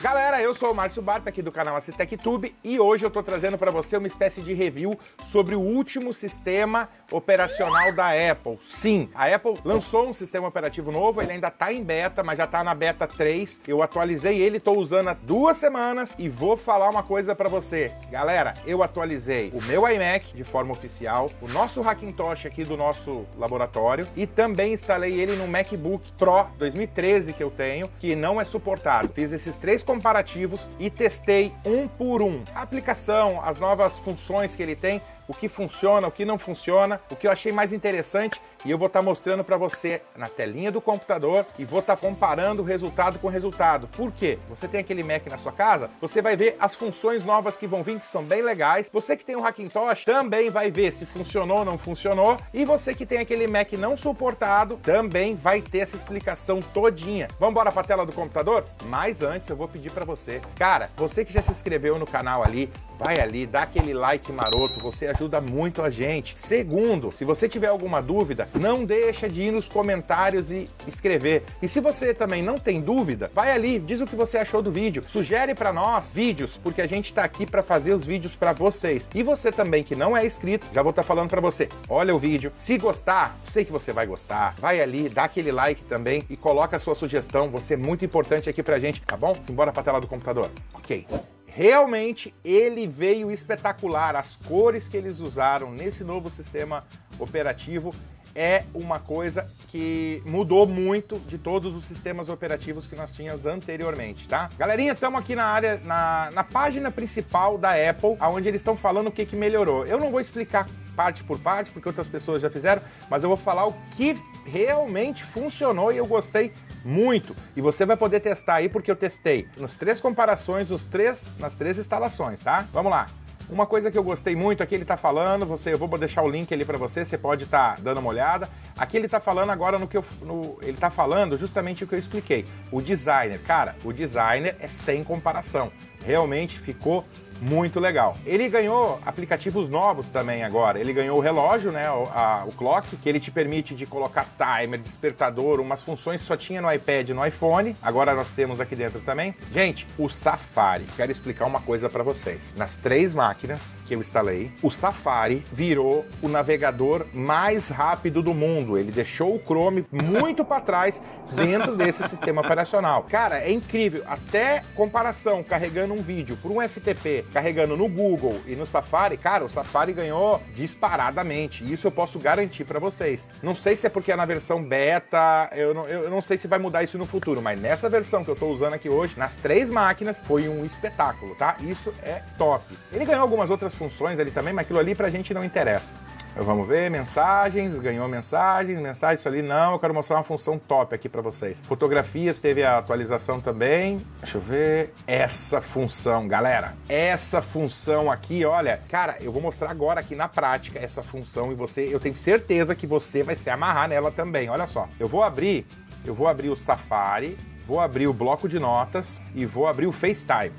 Galera, eu sou o Márcio Barpa aqui do canal Assistec Tube e hoje eu tô trazendo para você uma espécie de review sobre o último sistema operacional da Apple. Sim, a Apple lançou um sistema operativo novo, ele ainda tá em beta, mas já tá na beta 3. Eu atualizei ele, tô usando há duas semanas e vou falar uma coisa para você. Galera, eu atualizei o meu iMac de forma oficial, o nosso Hackintosh aqui do nosso laboratório e também instalei ele no MacBook Pro 2013 que eu tenho, que não é suportado. Fiz esses três comparativos e testei um por um. A aplicação, as novas funções que ele tem, o que funciona, o que não funciona, o que eu achei mais interessante e eu vou estar tá mostrando para você na telinha do computador e vou estar tá comparando o resultado com o resultado. Por quê? Você tem aquele Mac na sua casa, você vai ver as funções novas que vão vir, que são bem legais. Você que tem um Hackintosh também vai ver se funcionou ou não funcionou. E você que tem aquele Mac não suportado também vai ter essa explicação todinha. Vamos embora para a tela do computador? Mas antes eu vou pedir para você, cara, você que já se inscreveu no canal ali, vai ali, dá aquele like maroto, você ajuda muito a gente. Segundo, se você tiver alguma dúvida, não deixa de ir nos comentários e escrever. E se você também não tem dúvida, vai ali, diz o que você achou do vídeo, sugere para nós vídeos, porque a gente tá aqui para fazer os vídeos para vocês. E você também que não é inscrito, já vou estar tá falando para você, olha o vídeo, se gostar, sei que você vai gostar, vai ali, dá aquele like também e coloca a sua sugestão, você é muito importante aqui pra gente, tá bom? Simbora pra tela do computador. Ok. Realmente ele veio espetacular. As cores que eles usaram nesse novo sistema operativo é uma coisa que mudou muito de todos os sistemas operativos que nós tínhamos anteriormente, tá? Galerinha, estamos aqui na área, na, na página principal da Apple, onde eles estão falando o que, que melhorou. Eu não vou explicar parte por parte, porque outras pessoas já fizeram, mas eu vou falar o que realmente funcionou e eu gostei muito. E você vai poder testar aí, porque eu testei nas três comparações, os três, nas três instalações, tá? Vamos lá. Uma coisa que eu gostei muito, aqui ele está falando, você, eu vou deixar o link ali para você, você pode estar tá dando uma olhada. Aqui ele está falando agora no que eu, no, ele está falando justamente o que eu expliquei. O designer, cara, o designer é sem comparação. Realmente ficou muito legal. Ele ganhou aplicativos novos também agora. Ele ganhou o relógio, né, o, a, o clock, que ele te permite de colocar timer, despertador, umas funções que só tinha no iPad e no iPhone. Agora nós temos aqui dentro também. Gente, o Safari. Quero explicar uma coisa para vocês. Nas três máquinas que eu instalei, o Safari virou o navegador mais rápido do mundo. Ele deixou o Chrome muito para trás dentro desse sistema operacional. Cara, é incrível. Até comparação carregando um vídeo por um FTP carregando no Google e no Safari, cara, o Safari ganhou disparadamente. Isso eu posso garantir para vocês. Não sei se é porque é na versão beta, eu não, eu não sei se vai mudar isso no futuro, mas nessa versão que eu tô usando aqui hoje, nas três máquinas, foi um espetáculo, tá? Isso é top. Ele ganhou algumas outras funções ali também, mas aquilo ali pra gente não interessa. Vamos ver, mensagens, ganhou mensagens, mensagens, isso ali não, eu quero mostrar uma função top aqui para vocês. Fotografias teve a atualização também. Deixa eu ver, essa função, galera, essa função aqui, olha, cara, eu vou mostrar agora aqui na prática essa função e você, eu tenho certeza que você vai se amarrar nela também. Olha só, eu vou abrir, eu vou abrir o Safari, vou abrir o bloco de notas e vou abrir o FaceTime,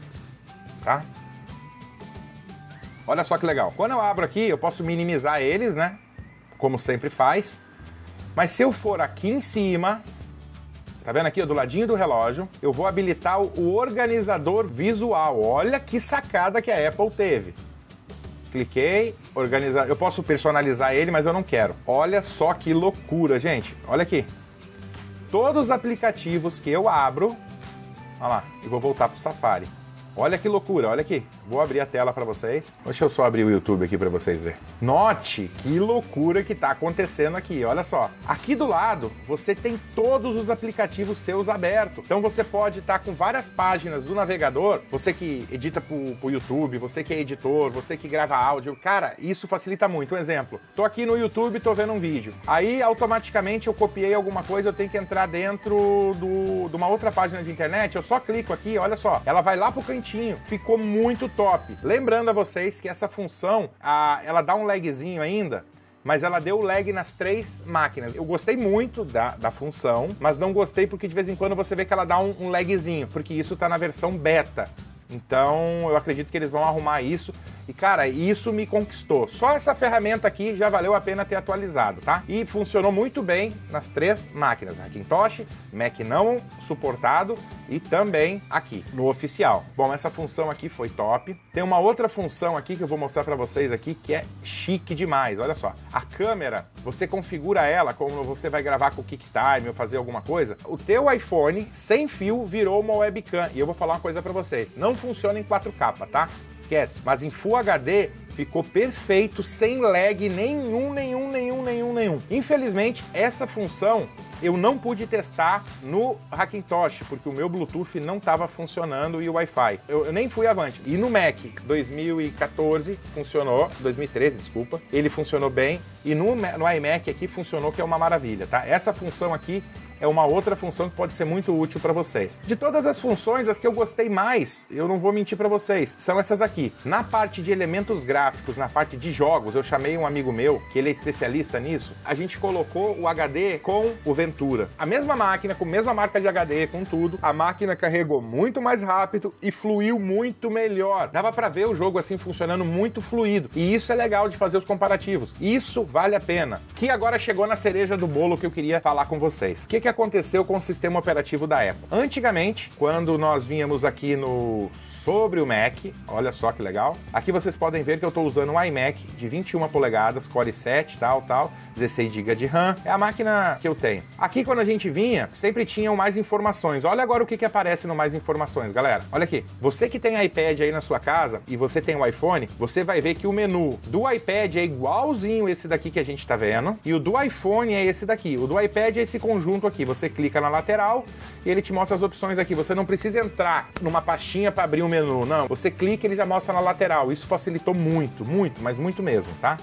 tá? Olha só que legal. Quando eu abro aqui, eu posso minimizar eles, né? Como sempre faz. Mas se eu for aqui em cima, tá vendo aqui, do ladinho do relógio, eu vou habilitar o organizador visual. Olha que sacada que a Apple teve. Cliquei, organizar. Eu posso personalizar ele, mas eu não quero. Olha só que loucura, gente. Olha aqui. Todos os aplicativos que eu abro, olha lá, e vou voltar para o Safari. Olha que loucura, olha aqui. Vou abrir a tela para vocês. Deixa eu só abrir o YouTube aqui para vocês verem. Note que loucura que está acontecendo aqui. Olha só. Aqui do lado, você tem todos os aplicativos seus abertos. Então você pode estar tá com várias páginas do navegador. Você que edita para o YouTube, você que é editor, você que grava áudio. Cara, isso facilita muito. Um exemplo. Tô aqui no YouTube, tô vendo um vídeo. Aí, automaticamente, eu copiei alguma coisa, eu tenho que entrar dentro do, de uma outra página de internet. Eu só clico aqui, olha só. Ela vai lá pro cantinho ficou muito top. Lembrando a vocês que essa função, a, ela dá um lagzinho ainda, mas ela deu lag nas três máquinas. Eu gostei muito da, da função, mas não gostei porque de vez em quando você vê que ela dá um, um lagzinho, porque isso está na versão beta. Então eu acredito que eles vão arrumar isso. E cara, isso me conquistou. Só essa ferramenta aqui já valeu a pena ter atualizado, tá? E funcionou muito bem nas três máquinas, Hackintosh, Mac não suportado e também aqui no oficial. Bom, essa função aqui foi top. Tem uma outra função aqui que eu vou mostrar para vocês aqui que é chique demais. Olha só, a câmera, você configura ela como você vai gravar com o QuickTime ou fazer alguma coisa. O teu iPhone sem fio virou uma webcam e eu vou falar uma coisa para vocês. Não funciona em 4K, tá? Esquece. Mas em Full HD ficou perfeito, sem lag nenhum, nenhum, nenhum, nenhum, nenhum. Infelizmente, essa função eu não pude testar no Hackintosh, porque o meu Bluetooth não estava funcionando e o Wi-Fi. Eu, eu, nem fui avante. E no Mac 2014 funcionou, 2013, desculpa, ele funcionou bem. E no, no iMac aqui funcionou, que é uma maravilha, tá? Essa função aqui é uma outra função que pode ser muito útil para vocês. De todas as funções, as que eu gostei mais, eu não vou mentir para vocês, são essas aqui. Na parte de elementos gráficos, na parte de jogos, eu chamei um amigo meu, que ele é especialista nisso, a gente colocou o HD com o Ventura. A mesma máquina, com a mesma marca de HD, com tudo, a máquina carregou muito mais rápido e fluiu muito melhor. Dava para ver o jogo assim funcionando muito fluido. E isso é legal de fazer os comparativos. Isso vale a pena. Que agora chegou na cereja do bolo que eu queria falar com vocês. O que, que aconteceu com o sistema operativo da Apple. Antigamente, quando nós vínhamos aqui no sobre o Mac, olha só que legal. Aqui vocês podem ver que eu estou usando um iMac de 21 polegadas, Core 7, tal, tal, 16 GB de RAM. É a máquina que eu tenho. Aqui quando a gente vinha, sempre tinham mais informações. Olha agora o que, que aparece no mais informações, galera. Olha aqui. Você que tem iPad aí na sua casa e você tem o iPhone, você vai ver que o menu do iPad é igualzinho esse daqui que a gente está vendo e o do iPhone é esse daqui. O do iPad é esse conjunto aqui. Você clica na lateral e ele te mostra as opções aqui. Você não precisa entrar numa pastinha para abrir um menu, não. Você clica e ele já mostra na lateral. Isso facilitou muito, muito, mas muito mesmo, tá?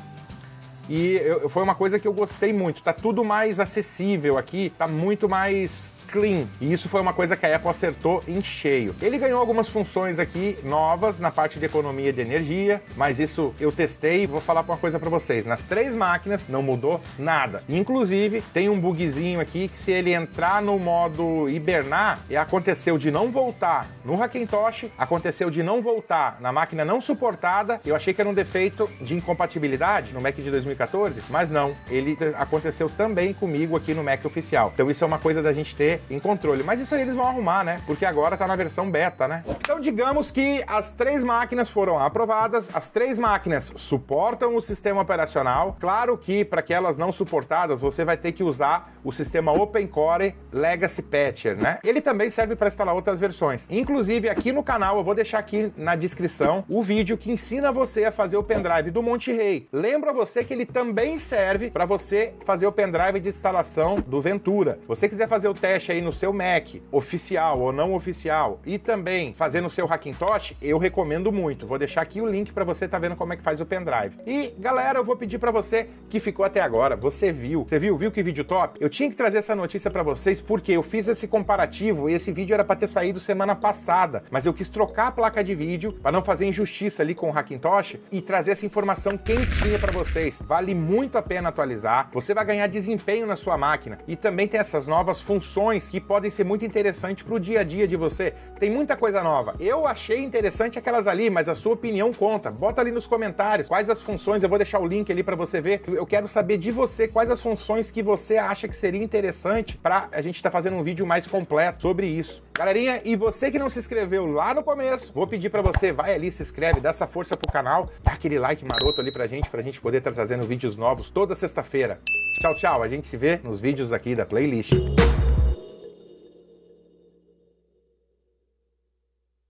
E eu, foi uma coisa que eu gostei muito. Tá tudo mais acessível aqui, tá muito mais clean. E isso foi uma coisa que a Apple acertou em cheio. Ele ganhou algumas funções aqui novas na parte de economia de energia, mas isso eu testei e vou falar uma coisa para vocês. Nas três máquinas não mudou nada. Inclusive, tem um bugzinho aqui que se ele entrar no modo hibernar, aconteceu de não voltar no Hackintosh, aconteceu de não voltar na máquina não suportada. Eu achei que era um defeito de incompatibilidade no Mac de 2014, mas não. Ele aconteceu também comigo aqui no Mac oficial. Então isso é uma coisa da gente ter em controle. Mas isso aí eles vão arrumar, né? Porque agora tá na versão beta, né? Então digamos que as três máquinas foram aprovadas, as três máquinas suportam o sistema operacional. Claro que para aquelas não suportadas, você vai ter que usar o sistema OpenCore Legacy Patcher, né? Ele também serve para instalar outras versões. Inclusive aqui no canal eu vou deixar aqui na descrição o vídeo que ensina você a fazer o pendrive do Monte Rei. Lembra você que ele também serve para você fazer o pendrive de instalação do Ventura. Você quiser fazer o teste aí no seu Mac, oficial ou não oficial, e também fazer no seu Hackintosh, eu recomendo muito. Vou deixar aqui o link para você tá vendo como é que faz o pendrive. E galera, eu vou pedir para você que ficou até agora, você viu, você viu, viu que vídeo top? Eu tinha que trazer essa notícia para vocês porque eu fiz esse comparativo e esse vídeo era para ter saído semana passada, mas eu quis trocar a placa de vídeo para não fazer injustiça ali com o Hackintosh e trazer essa informação quentinha para vocês. Vale muito a pena atualizar. Você vai ganhar desempenho na sua máquina e também tem essas novas funções que podem ser muito interessantes para o dia a dia de você. Tem muita coisa nova. Eu achei interessante aquelas ali, mas a sua opinião conta. Bota ali nos comentários quais as funções, eu vou deixar o link ali para você ver. Eu quero saber de você quais as funções que você acha que seria interessante para a gente estar tá fazendo um vídeo mais completo sobre isso. Galerinha, e você que não se inscreveu lá no começo, vou pedir para você, vai ali, se inscreve, dá essa força pro canal, dá aquele like maroto ali pra gente, pra gente poder estar tá trazendo vídeos novos toda sexta-feira. Tchau, tchau, a gente se vê nos vídeos aqui da playlist.